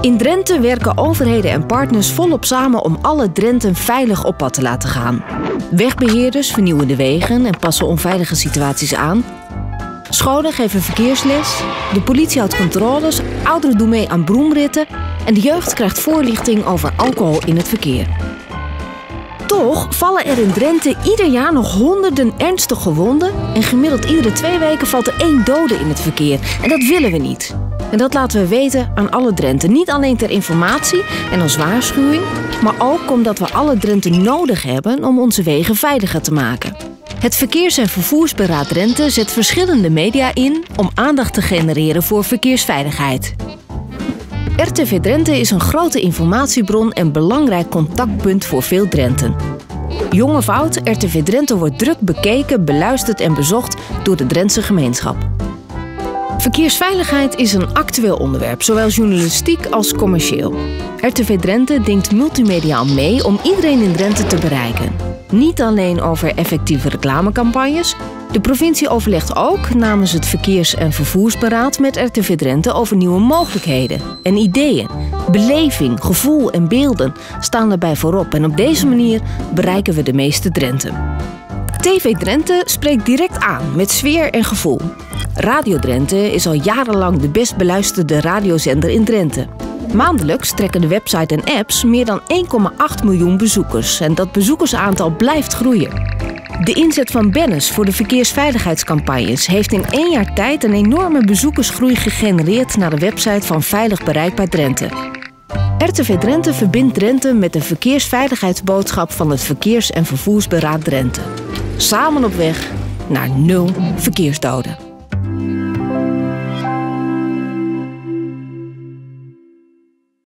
In Drenthe werken overheden en partners volop samen om alle Drenten veilig op pad te laten gaan. Wegbeheerders vernieuwen de wegen en passen onveilige situaties aan. Scholen geven verkeersles, de politie houdt controles, ouderen doen mee aan broemritten en de jeugd krijgt voorlichting over alcohol in het verkeer. Toch vallen er in Drenthe ieder jaar nog honderden ernstig gewonden en gemiddeld iedere twee weken valt er één dode in het verkeer. En dat willen we niet. En dat laten we weten aan alle Drenten. Niet alleen ter informatie en als waarschuwing, maar ook omdat we alle Drenten nodig hebben om onze wegen veiliger te maken. Het Verkeers- en Vervoersberaad Drenthe zet verschillende media in om aandacht te genereren voor verkeersveiligheid. RTV Drenthe is een grote informatiebron en belangrijk contactpunt voor veel Drenten. Jong of oud, RTV Drenthe wordt druk bekeken, beluisterd en bezocht door de Drentse gemeenschap. Verkeersveiligheid is een actueel onderwerp, zowel journalistiek als commercieel. RTV Drenthe denkt multimediaal mee om iedereen in Drenthe te bereiken. Niet alleen over effectieve reclamecampagnes. De provincie overlegt ook namens het Verkeers- en Vervoersberaad met RTV Drenthe over nieuwe mogelijkheden en ideeën. Beleving, gevoel en beelden staan erbij voorop en op deze manier bereiken we de meeste Drenten. TV Drenthe spreekt direct aan met sfeer en gevoel. Radio Drenthe is al jarenlang de best beluisterde radiozender in Drenthe. Maandelijks trekken de website en apps meer dan 1,8 miljoen bezoekers en dat bezoekersaantal blijft groeien. De inzet van Bennis voor de verkeersveiligheidscampagnes heeft in één jaar tijd een enorme bezoekersgroei gegenereerd naar de website van Veilig Bereikbaar Drenthe. RTV Drenthe verbindt Drenthe met de verkeersveiligheidsboodschap van het Verkeers- en Vervoersberaad Drenthe. Samen op weg naar nul verkeersdoden.